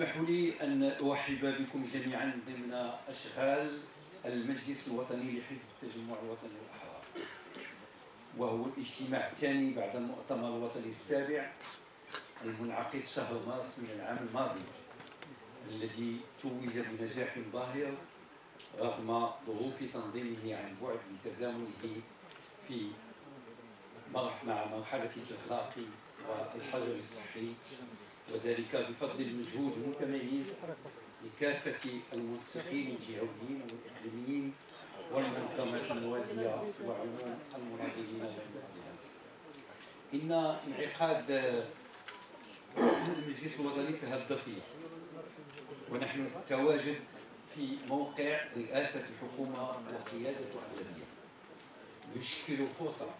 اسمحوا لي أن أرحب بكم جميعا ضمن أشغال المجلس الوطني لحزب التجمع الوطني الأحرار وهو الاجتماع الثاني بعد المؤتمر الوطني السابع المنعقد شهر مارس من العام الماضي الذي توج بنجاح باهر رغم ظروف تنظيمه عن بعد لتزامنه في مع مرحلة الإغلاق والحجر الصحي وذلك بفضل المجهود المتميز لكافة المنسقين الجهويين والإقليميين والمنظمات الموازية وعموم المناضلين والمناضلات. إن انعقاد المجلس الوطني في هذا الضفير ونحن نتواجد في موقع رئاسة الحكومة وقيادة الأغلبية يشكل فرصة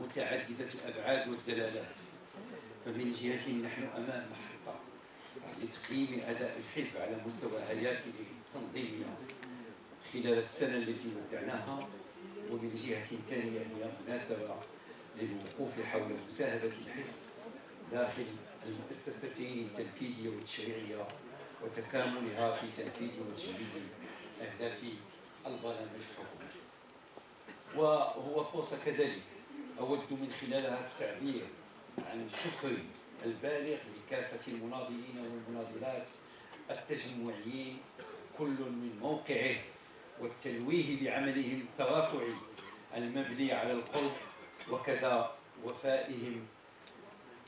متعددة الأبعاد والدلالات فمن جهة نحن أمام محطة. لتقييم أداء الحزب على مستوى هياكله التنظيمية خلال السنة التي ودعناها ومن جهة ثانية هي مناسبة للوقوف حول مساهمة الحزب داخل المؤسستين التنفيذية والتشريعية وتكاملها في تنفيذ وتجديد أهداف البرنامج الحكومي. وهو فرصة كذلك أود من خلالها التعبير عن شكري البالغ لكافة المناضلين والمناضلات التجمعيين كل من موقعه والتلويه بعملهم الترافعي المبني على القرب وكذا وفائهم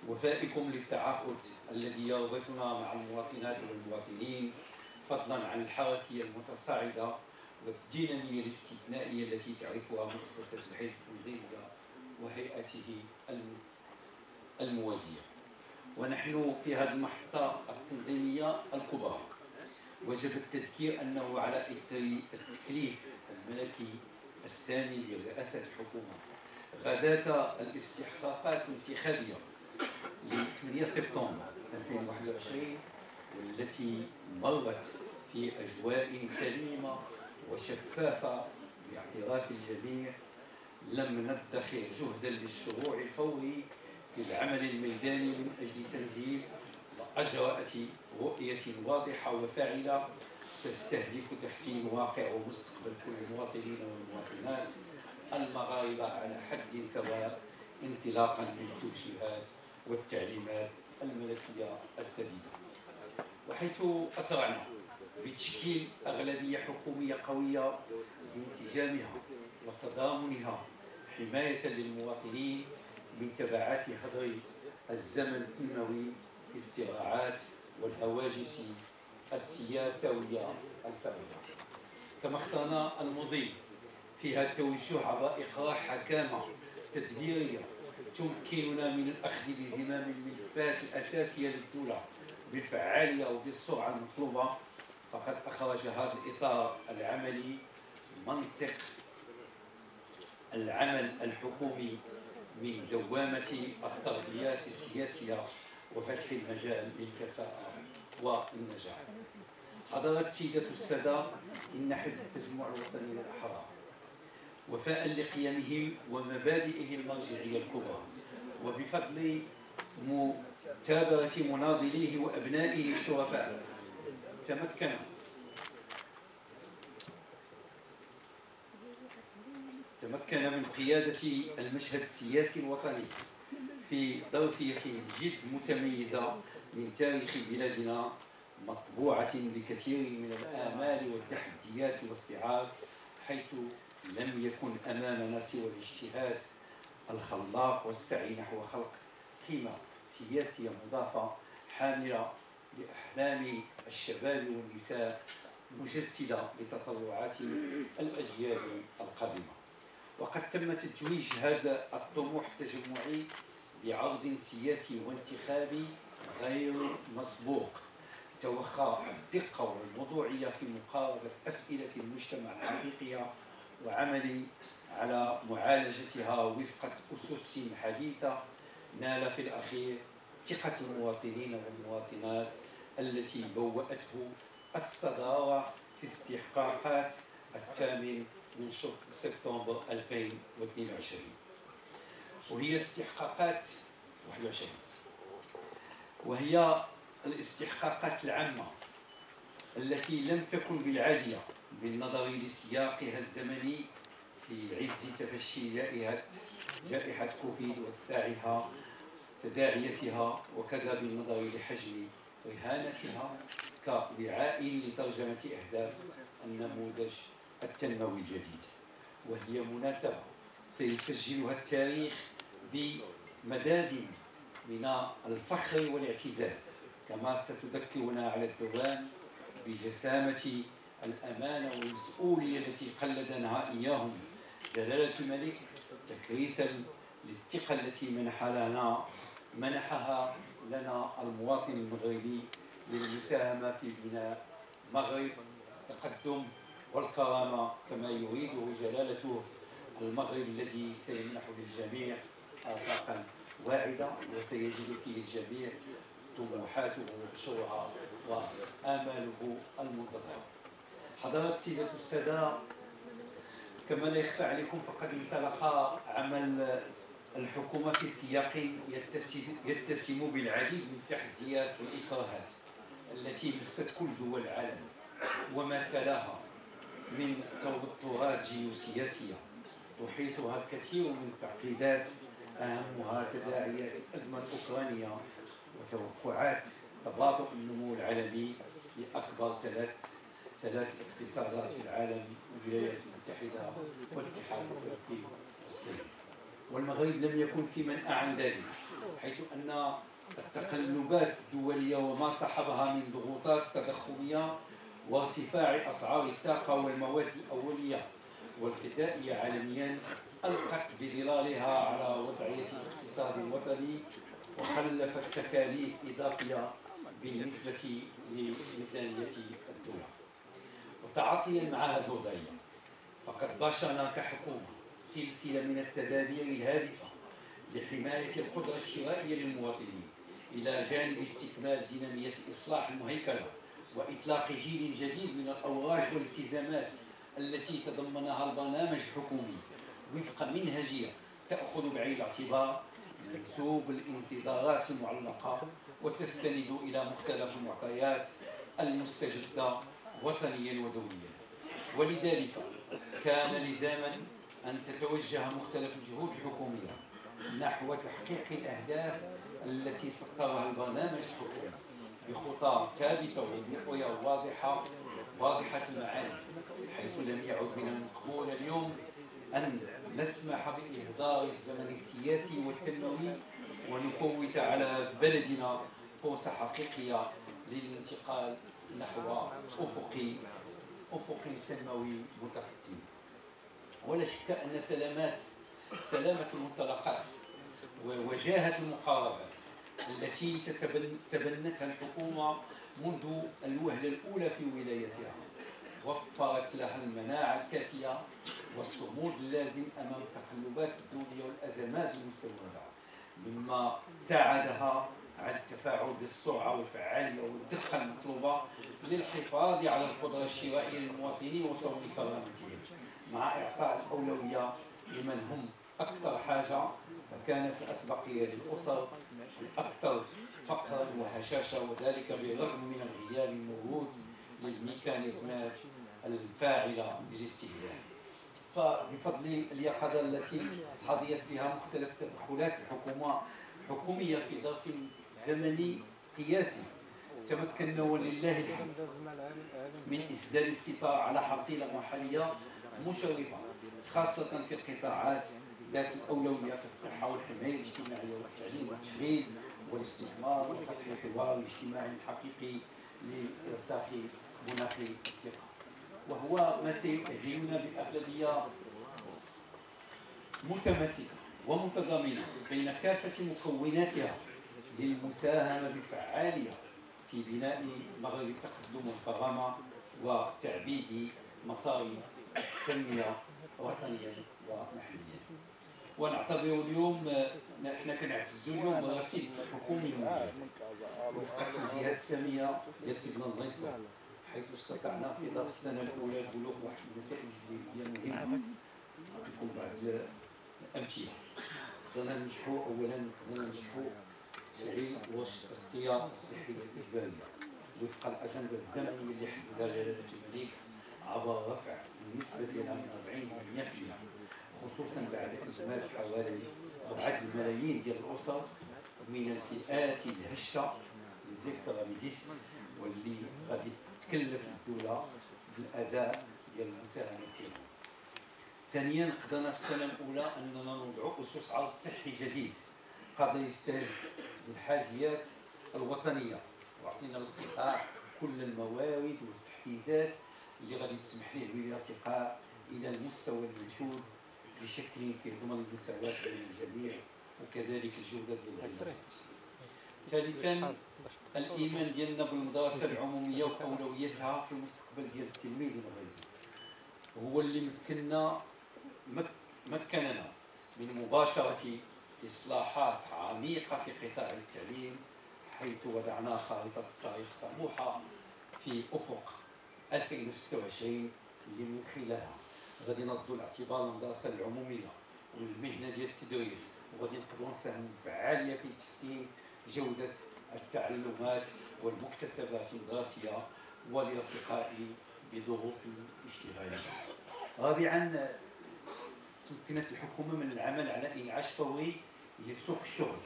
وفائكم للتعاقد الذي يربطنا مع المواطنات والمواطنين فضلا عن الحركية المتصاعدة والدينامية الاستثنائية التي تعرفها مؤسسة الحزب التنظيمية وهيئته الموازية. ونحن في هذه المحطة التنظيمية الكبرى. وجب التذكير أنه على إثر التكليف الملكي السامي لرئاسة الحكومة غداة الاستحقاقات الانتخابية ل 8 سبتمبر 2021 والتي مرت في أجواء سليمة وشفافة باعتراف الجميع. لم ندخر جهدا للشروع الفوري في العمل الميداني من أجل تنزيل وأجراءة رؤية واضحة وفاعلة تستهدف تحسين واقع ومستقبل كل المواطنين والمواطنات المغاربة على حد سواء انطلاقا من التوجيهات والتعليمات الملكية السديدة. وحيث أسرعنا بتشكيل أغلبية حكومية قوية بانسجامها وتضامنها حماية للمواطنين من تبعات هدر الزمن الإموي في الصراعات والهواجس السياسوية الفارغة كما اخترنا المضي فيها التوجه عبر إقرار حكامة تدبيرية تمكننا من الأخذ بزمام الملفات الأساسية للدولة بالفعالية وبالسرعة المطلوبة. فقد أخرج هذا الإطار العملي منطق العمل الحكومي من دوامة التغذيات السياسية وفتح المجال للكفاءة والنجاح. حضرت سيدة السادة إن حزب التجمع الوطني للأحرار. وفاء لقيمه ومبادئه المرجعية الكبرى. وبفضل متابعة مناضليه وأبنائه الشرفاء تمكن تمكن من قيادة المشهد السياسي الوطني في ظرفية جد متميزة من تاريخ بلادنا مطبوعة بكثير من الآمال والتحديات والصعاب حيث لم يكن أمامنا سوى الاجتهاد الخلاق والسعي نحو خلق قيمة سياسية مضافة حاملة لأحلام الشباب والنساء مجسدة لتطلعات الأجيال القادمة وقد تم تتويج هذا الطموح التجمعي بعرض سياسي وانتخابي غير مسبوق. توخى الدقة والموضوعية في مقاربة أسئلة المجتمع الحقيقية وعمل على معالجتها وفق أسس حديثة نال في الأخير ثقة المواطنين والمواطنات التي بوأته الصدارة في استحقاقات الثامن من شهر سبتمبر 2022 وهي استحقاقات 21 وهي الاستحقاقات العامة التي لم تكن بالعادية بالنظر لسياقها الزمني في عز تفشي جائحة جائحة كوفيد واتباعها تداعياتها وكذا بالنظر لحجم رهانتها كوعاء لترجمة أهداف النموذج التنموي الجديد وهي مناسبة. سيسجلها التاريخ بمداد من الفخر والاعتزاز كما ستذكرنا على الدوام بجسامة الأمانة والمسؤولية التي قلدناها إياهم. جلالة الملك تكريسا للثقة التي منح لنا منحها لنا المواطن المغربي للمساهمة في بناء مغرب التقدم والكرامة كما يريده جلالته المغرب الذي سيمنح للجميع آفاقا واعدة وسيجد فيه الجميع طموحاته المشروعة وآماله المنتظرة. حضرات سيدة السادة كما لا يخفى عليكم فقد انطلق عمل الحكومة في سياق يتسم بالعديد من التحديات والإكراهات التي مست كل دول العالم وما تلاها. من توترات جيوسياسية تحيطها الكثير من التعقيدات أهمها تداعيات الأزمة الأوكرانية وتوقعات تباطؤ النمو العالمي لأكبر ثلاث ثلاث اقتصادات في العالم الولايات المتحدة والاتحاد الأوروبي والصين. والمغرب لم يكن في منأى عن ذلك حيث أن التقلبات الدولية وما صاحبها من ضغوطات تضخمية وارتفاع أسعار الطاقة والمواد الأولية والغذائية عالميا ألقت بظلالها على وضعية الاقتصاد الوطني وخلفت تكاليف إضافية بالنسبة لميزانية الدولة. وتعاطيا مع هذه الوضعية فقد باشرنا كحكومة سلسلة من التدابير الهادفة لحماية القدرة الشرائية للمواطنين إلى جانب استكمال دينامية الإصلاح المهيكلة وإطلاق جيل جديد من الأوراش والالتزامات التي تضمنها البرنامج الحكومي. وفق منهجية تأخذ بعين الاعتبار منسوب الانتظارات المعلقة وتستند إلى مختلف المعطيات المستجدة وطنيا ودوليا. ولذلك كان لزاما أن تتوجه مختلف الجهود الحكومية نحو تحقيق الأهداف التي سطرها البرنامج الحكومي. بخطى ثابتة ورؤية واضحة واضحة المعاني حيث لم يعد من المقبول اليوم أن نسمح بإهدار الزمن السياسي والتنموي ونفوت على بلدنا فرصة حقيقية للانتقال نحو أفق أفق تنموي متقدم ولا شك أن سلامات سلامة المنطلقات ووجاهة المقاربات التي تبنتها الحكومة منذ الوهلة الأولى في ولايتها. وفرت لها المناعة الكافية والصمود اللازم أمام التقلبات الدولية والأزمات المستوردة مما ساعدها على التفاعل بالسرعة والفعالية والدقة المطلوبة للحفاظ على القدرة الشرائية للمواطنين وصون كرامتهم. مع إعطاء الأولوية لمن هم أكثر حاجة فكانت الأسبقية للأسر الأكثر فقرا وهشاشة وذلك بالرغم من الغياب الموجود للميكانيزمات الفاعلة للاستهلاك فبفضل اليقظة التي حظيت بها مختلف تدخلات الحكومة الحكومية في ظرف زمني قياسي تمكنا ولله الحمد من إسدال السيطرة على حصيلة محلية مشرفة خاصة في القطاعات ذات الأولوية كالصحة والحماية الاجتماعية والتعليم والتشغيل والاستثمار وفتح الحوار الاجتماعي الحقيقي لإرساخ مناخ الثقة. وهو ما سيؤهلنا بأغلبية متماسكة ومتضامنة بين كافة مكوناتها للمساهمة بفعالية في بناء مغرب التقدم والكرامة وتعبيد مسار التنمية وطنيا ومحليا ونعتبر اليوم إحنا كنعتزوا اليوم برصيد حكومي ممتاز وفق التوجيهات السامية ديال سيدنا الله يسر حيث استطعنا في ظرف السنة الأولى بلوغ واحد النتائج اللي هي مهمة. نعطيكم بعض الامثله قدرنا ننجحوا اولا قدرنا ننجحوا في تفعيل والتغطية الصحية الإجبارية وفق الأجندة الزمنية اللي حددها جلالة الملك عبر رفع النسبة ديالها من 40 إلى 100% خصوصا بعد إدماج حوالي 4 الملايين ديال الأسر من الفئات الهشة لزيكس غاميديس واللي غادي تكلف الدولة بالأداء ديال المساهمة ديالهم ثانيا قدرنا في السنة الأولى أننا نوضع أسس عرض صحي جديد. قادر يستجب للحاجيات الوطنية. وعطينا القطاع كل الموارد والتحفيزات اللي غادي تسمح ليه بالارتقاء إلى المستوى المنشود بشكل كيضمن المساواة بين الجميع وكذلك الجودة ديال الخدمات ثالثا الإيمان ديالنا بالمدرسة العمومية وأولويتها في المستقبل ديال التلميذ المغربي. هو اللي مكننا مكننا من مباشرة إصلاحات عميقة في قطاع التعليم حيث وضعنا خارطة الطريق طموحة في أفق 2026 اللي من خلالها. غادي نردوا الاعتبار المدرسة العمومية والمهنة ديال التدريس وغادي نقدروا نساهموا بفعالية في تحسين جودة التعلمات والمكتسبات الدراسية والارتقاء بظروف الاشتغالية. رابعا تمكنت الحكومة من العمل على إنعاش فوري لسوق الشغل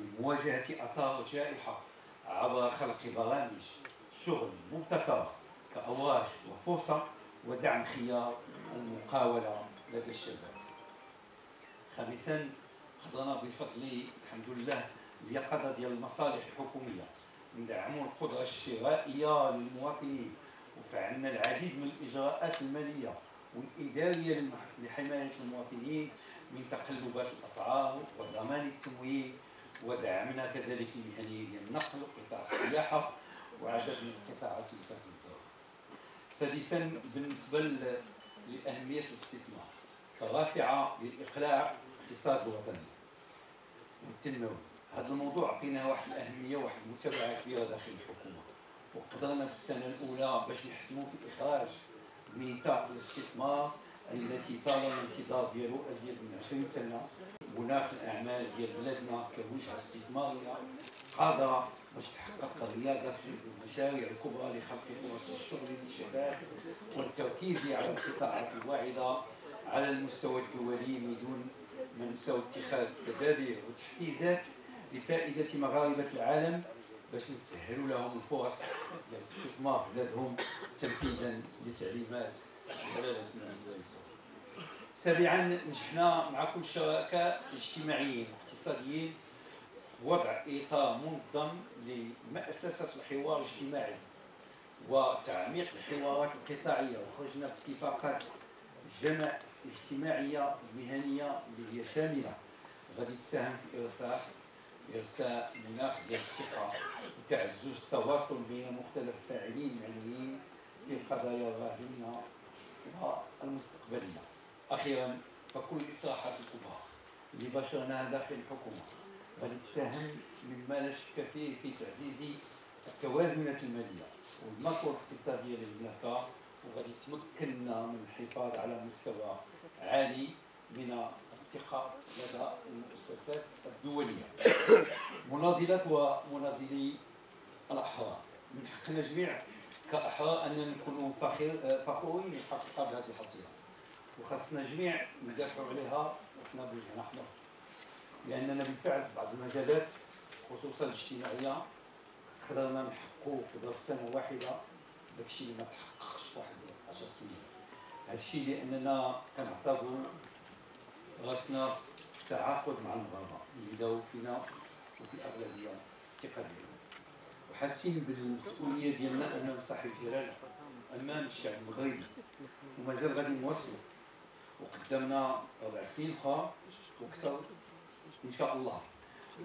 لمواجهة آثار الجائحة عبر خلق برامج شغل مبتكرة كأواش وفرصة ودعم خيار المقاولة لدى الشباب. خامسا حضرنا بفضل الحمد لله اليقظة ديال المصالح الحكومية. ندعموا القدرة الشرائية للمواطنين وفعلنا العديد من الإجراءات المالية والإدارية لحماية المواطنين من تقلبات الأسعار وضمان التمويل ودعمنا كذلك المهنية ديال النقل وقطاع السياحة وعدد من القطاعات اللي كتدور سادسا بالنسبة لأهمية الاستثمار كرافعة للإقلاع الاقتصاد الوطني. والتنموي هذا الموضوع عطينا واحد الأهمية وواحد المتابعة كبيرة داخل الحكومة. وقدرنا في السنة الأولى باش نحسموا في إخراج ميثاق الاستثمار التي طال الانتظار ديالو أزيد من 20 سنة مناخ الأعمال ديال بلادنا كوجهه استثمارية. قادره باش تحقق الرياده في المشاريع الكبرى لخلق فرص الشغل للشباب والتركيز على القطاعات الواعدة على المستوى الدولي من دون ما نساو اتخاذ تدابير وتحفيزات لفائدة مغاربة العالم باش نسهلوا لهم الفرص ديال الاستثمار في بلادهم تنفيذا لتعليمات سابعا نجحنا مع كل الشركاء الاجتماعيين والاقتصاديين في وضع إطار منظم لمأسسة الحوار الاجتماعي وتعميق الحوارات القطاعية وخرجنا باتفاقات جمع اجتماعية مهنية اللي هي شاملة. غادي تساهم في إرساء إرساء مناخ ديال الثقة وتعزز التواصل بين مختلف الفاعلين المعنيين في القضايا الراهنة والمستقبلية. أخيرا فكل الاصلاحات الكبرى اللي باشرناها داخل الحكومة. غادي تساهم مما لا شك فيه في تعزيز التوازنات المالية. والماكرو الاقتصاديه للمملكه وغادي تمكننا من الحفاظ على مستوى عالي من الثقه لدى المؤسسات الدولية. مناضلات ومناضلي الأحرار. من حقنا جميع كأحرار ان نكونوا فخورين بالحقيقة بهذه الحصيلة. وخاصنا جميع ندافعوا عليها وحنا بوجهنا احمر لأننا بالفعل في بعض المجالات خصوصا الاجتماعية قدرنا نحققوا في ظرف سنه واحدة داكشي اللي ما تحققش في واحد 10 سنين. هذا الشيء لأننا كنعتبروا راسنا في تعاقد مع المغاربة اللي داو فينا وفي أغلبية الثقة ديالهم. وحاسين بالمسؤولية ديالنا أمام صاحب الجلاله أمام الشعب المغربي ومازال غادي نواصلوا وقدامنا ربع سنين أخرى وأكثر إن شاء الله.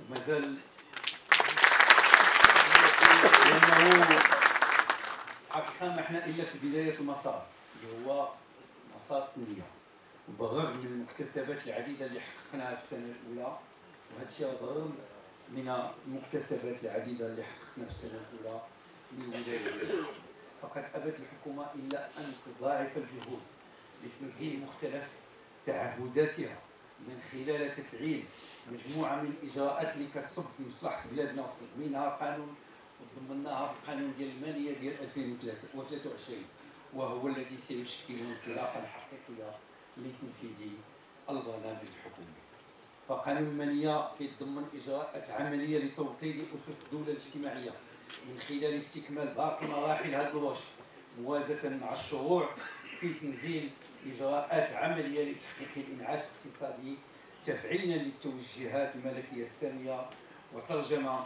ومازال لأنه حقيقه ما إحنا إلا في بدايه المسار اللي هو مسار التنميه وبالرغم من المكتسبات العديدة اللي حققناها في السنة الأولى وهذا الشيء بالرغم من المكتسبات العديدة اللي حققنا في السنة الأولى من الولايه فقد أبت الحكومة الا أن تضاعف الجهود لتنزيل مختلف تعهداتها. من خلال تفعيل مجموعة من الإجراءات اللي كتصب في مصلحة بلادنا وفي تضمينها قانون وضمناها في القانون ديال المالية ديال 2023 وهو الذي سيشكل انطلاقا حقيقيا لتنفيذ البرنامج الحكومي. فقانون المالية كيتضمن إجراءات عملية لتوطيد أسس الدولة الاجتماعية من خلال استكمال باقي مراحل هذا الوش موازة مع الشروع في تنزيل إجراءات عملية لتحقيق الإنعاش الاقتصادي تفعيلا للتوجهات الملكية السامية وترجمة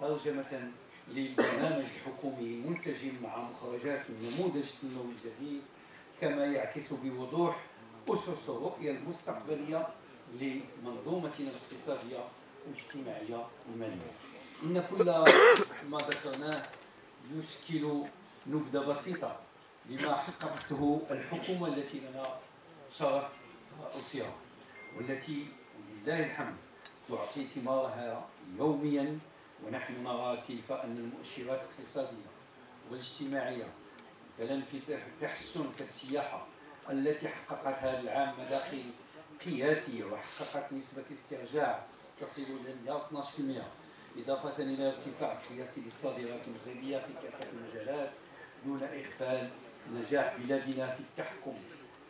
ترجمة للبرنامج الحكومي المنسجم مع مخرجات النموذج التنموي الجديد كما يعكس بوضوح أسس الرؤية المستقبلية لمنظومتنا الاقتصادية والاجتماعية والمالية إن كل ما ذكرناه يشكل نبذة بسيطة لما حققته الحكومة التي لنا شرف رؤوسها والتي ولله الحمد تعطي ثمارها يوميا ونحن نرى كيف أن المؤشرات الاقتصادية والاجتماعية مثلا في تحسن كالسياحة التي حققت هذا العام مداخل قياسية وحققت نسبة استرجاع تصل إلى 12% إضافة إلى ارتفاع قياسي للصادرات المغربية في كافة المجالات دون إغفال نجاح بلادنا في التحكم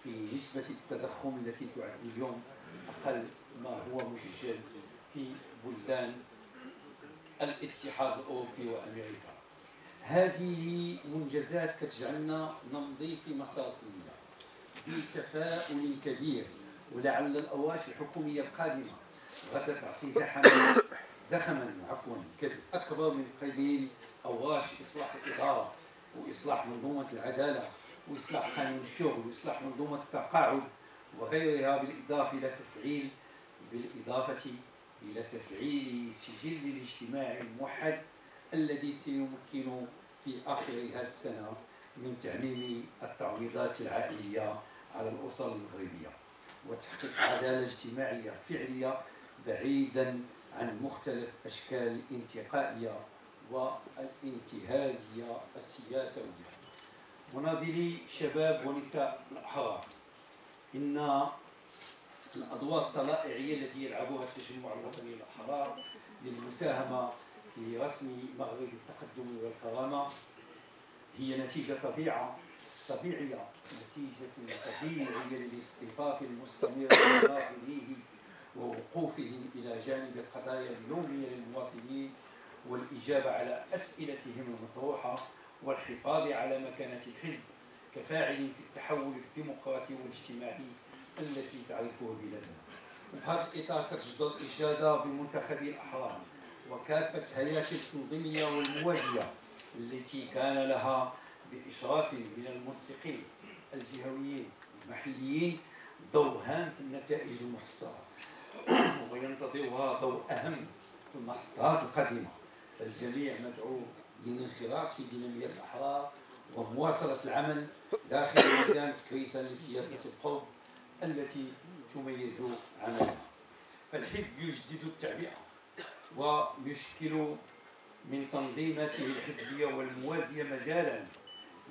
في نسبة التضخم التي تعد اليوم أقل ما هو مسجل في بلدان الاتحاد الأوروبي وأمريكا. هذه منجزات كتجعلنا نمضي في مسار الدنيا بتفاؤل كبير ولعل الأواشي الحكومية القادمة غدا تعطي زحما زخما عفوا أكبر من قبيل أواش إصلاح الإدارة وإصلاح منظومة العدالة وإصلاح قانون الشغل وإصلاح منظومة التقاعد وغيرها بالإضافة إلى تفعيل بالإضافة إلى تفعيل سجل الاجتماعي الموحد الذي سيمكن في آخر هذه السنة من تعميم التعويضات العائلية على الأسر المغربية وتحقيق عدالة اجتماعية فعلية بعيدا عن مختلف أشكال الانتقائية والانتهازية السياسوية. مناضلي شباب ونساء الأحرار إن الأضواء الطلائعية التي يلعبها التجمع الوطني للأحرار للمساهمة في رسم مغرب التقدم والكرامة هي نتيجة طبيعة طبيعية نتيجة طبيعية للاصطفاف المستمر لناظريه ووقوفهم إلى جانب القضايا اليومية للمواطنين والإجابة على أسئلتهم المطروحة والحفاظ على مكانة الحزب كفاعل في التحول الديمقراطي والاجتماعي التي تعرفها بلادنا. وفي هذا الإطار كتجدر الإشادة بمنتخبي الأحرار وكافة هياكل التنظيمية والمواجهة التي كان لها بإشراف من المنسقين الجهويين المحليين دور هام في النتائج المحصلة وينتظرها دور أهم في المحطات القادمة فالجميع مدعو للانخراط في دينامية الأحرار ومواصلة العمل داخل ميدان تكريسا لسياسة القرب التي تميز عملها. فالحزب يجدد التعبئة ويشكل من تنظيماته الحزبية والموازية مجالا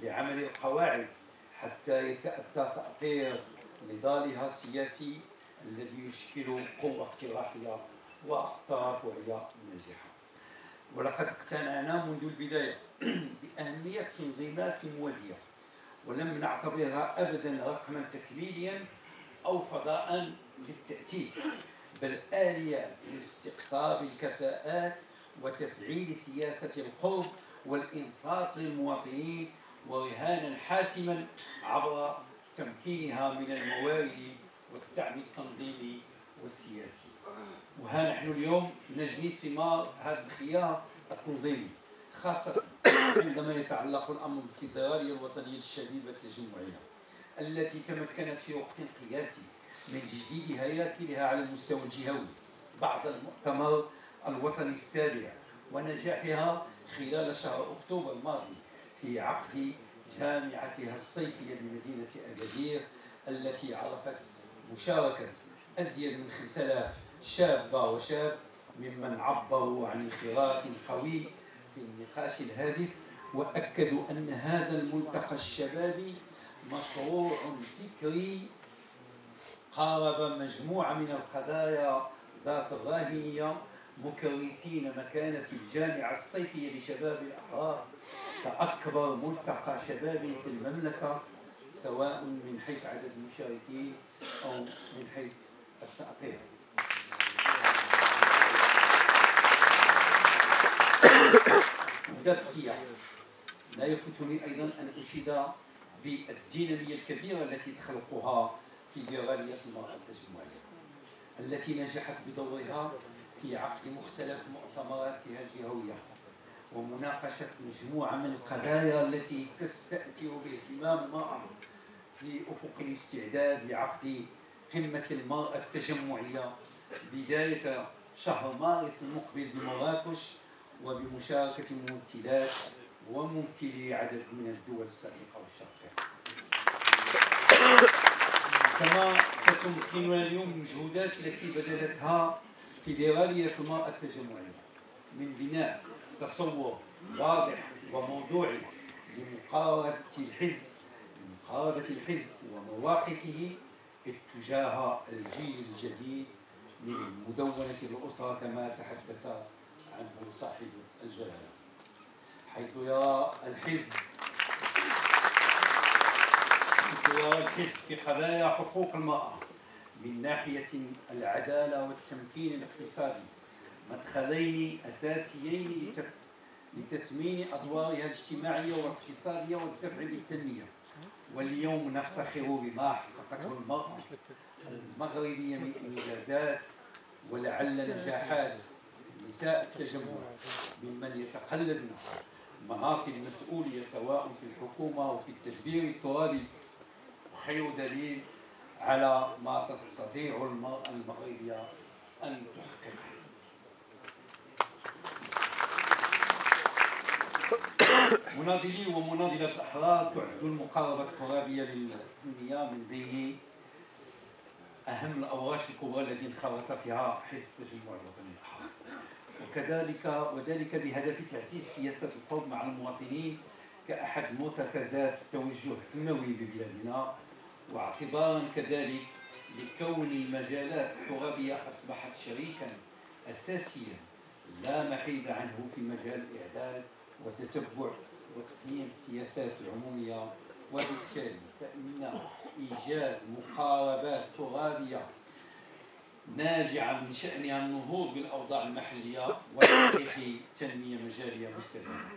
لعمل القواعد حتى يتأتى تأطير نضالها السياسي الذي يشكل قوة اقتراحية وترافعية ناجحة. ولقد اقتنعنا منذ البداية بأهمية تنظيمات الموازية ولم نعتبرها أبدا رقما تكميليا أو فضاء للتأتيت بل آلية لاستقطاب الكفاءات وتفعيل سياسة القرب والإنصات للمواطنين ورهانا حاسما عبر تمكينها من الموارد والدعم التنظيمي والسياسي. وها نحن اليوم نجني ثمار هذا الخيار التنظيمي خاصة عندما يتعلق الأمر بالفيدرالية الوطنية الشبيبة التجمعية التي تمكنت في وقت قياسي من تجديد هياكلها على المستوى الجهوي بعد المؤتمر الوطني السابع ونجاحها خلال شهر أكتوبر الماضي في عقد جامعتها الصيفية بمدينة أكادير التي عرفت مشاركة أزيد من 5000 شابة وشاب ممن عبروا عن انخراط قوي في النقاش الهادف وأكدوا أن هذا الملتقى الشبابي مشروع فكري. قارب مجموعة من القضايا ذات الراهنية مكرسين مكانة الجامعة الصيفية لشباب الأحرار كأكبر ملتقى شبابي في المملكة سواء من حيث عدد المشاركين أو من حيث التأطير. ذات السياق لا يفوتني أيضا أن أشيد بالدينامية الكبيرة التي تخلقها في ديرالية المرأة التجمعية التي نجحت بدورها في عقد مختلف مؤتمراتها الجهوية ومناقشة مجموعة من القضايا التي تستأتي باهتمام المرأة في أفق الاستعداد لعقد قمة المرأة التجمعية بداية شهر مارس المقبل بمراكش وبمشاركة ممثلات وممثلي عدد من الدول السابقة والشرقية. كما ستمكننا اليوم المجهودات التي بذلتها فيدرالية المرأة التجمعية من بناء تصور واضح وموضوعي لمقاربة الحزب لمقاربة الحزب ومواقفه اتجاه الجيل الجديد من مدونة الأسرة كما تحدث عنه صاحب الجلالة. حيث يرى الحزب حيث يرى الحزب في قضايا حقوق المرأة من ناحية العدالة والتمكين الاقتصادي مدخلين أساسيين لتتمين أدوارها الاجتماعية والاقتصادية والدفع بالتنمية. واليوم نفتخر بما حققته المرأة المغربية من إنجازات ولعل نجاحات نساء التجمع ممن يتقلدن مناصب مسؤولية سواء في الحكومة أو في التدبير الترابي. خير دليل على ما تستطيع المرأة المغربية أن تحققه مناضلي ومناضلة الأحرار تعد المقاربة الترابية للدنيا من بين أهم الأوراش الكبرى التي انخرط فيها حزب التجمع الوطني الأحرار. وكذلك وذلك بهدف تعزيز سياسة القرب مع المواطنين كأحد مرتكزات التوجه التنموي ببلادنا واعتبارا كذلك لكون المجالات الترابية أصبحت شريكا أساسيا لا محيد عنه في مجال إعداد وتتبع وتقييم السياسات العمومية وبالتالي فإن إيجاد مقاربات ترابية ناجعة من شأنها النهوض بالأوضاع المحلية وتحقيق تنمية مجالية مستدامة.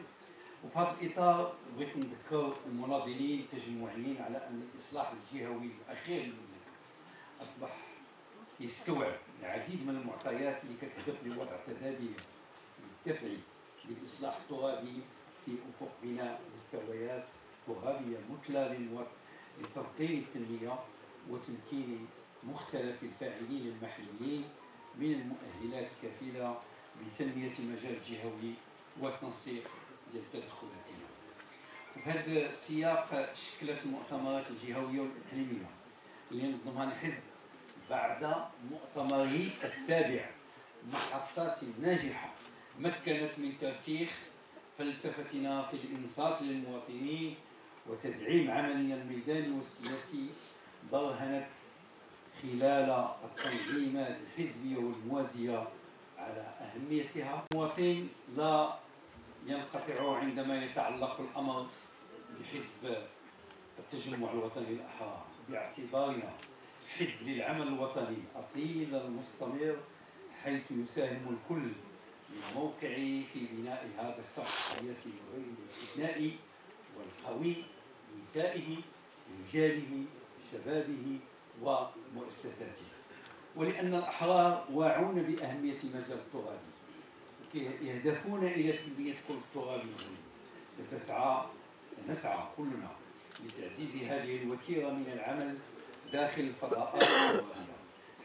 وفي هذا الإطار بغيت نذكر المناضلين التجمعيين على أن الإصلاح الجهوي الأخير أصبح يستوعب العديد من المعطيات اللي كتهدف لوضع تدابير للدفع بالإصلاح الترابي في أفق بناء مستويات ترابية مثلى لترطيب التنمية وتمكين مختلف الفاعلين المحليين من المؤهلات الكفيلة بتنمية المجال الجهوي والتنسيق ديال تدخلاتنا وفي هذا السياق شكلت المؤتمرات الجهوية والإقليمية اللي نظمها الحزب بعد مؤتمره السابع محطات ناجحة مكنت من ترسيخ فلسفتنا في الإنصات للمواطنين وتدعيم عملنا الميداني والسياسي برهنت خلال التنظيمات الحزبية والموازية على أهميتها. المواطن لا ينقطع عندما يتعلق الأمر بحزب التجمع الوطني الأحرار. باعتبارنا حزب للعمل الوطني أصيل المستمر حيث يساهم الكل من موقعه في بناء هذا الصف السياسي المغربي الاستثنائي والقوي بنسائه رجاله شبابه ومؤسساته. ولأن الأحرار واعون بأهمية المجال الترابي يهدفون إلى تنمية كل الترابي ستسعى سنسعى كلنا لتعزيز هذه الوتيرة من العمل داخل الفضاءات الترابية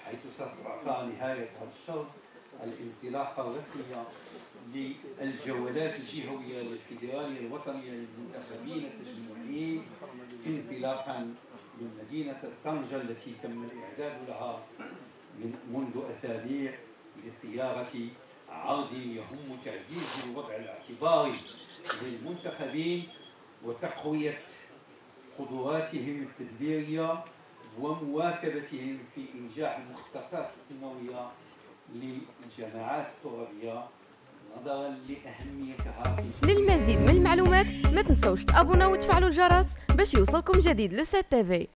حيث ستعطى نهاية هذا الشهر الانطلاقة الرسمية للجولات الجهوية للفيدرالية الوطنية للمنتخبين التجمعيين انطلاقا من مدينة طنجة التي تم الإعداد لها من منذ أسابيع لصياغة عرض يهم تعزيز الوضع الاعتباري للمنتخبين وتقوية قدراتهم التدبيرية ومواكبتهم في إنجاح المخططات التنموية للجماعات الترابية نظرا لأهميتها. للمزيد من المعلومات ما تنسوش تابونا وتفعلوا الجرس باش يوصلكم جديد لو سي تي في.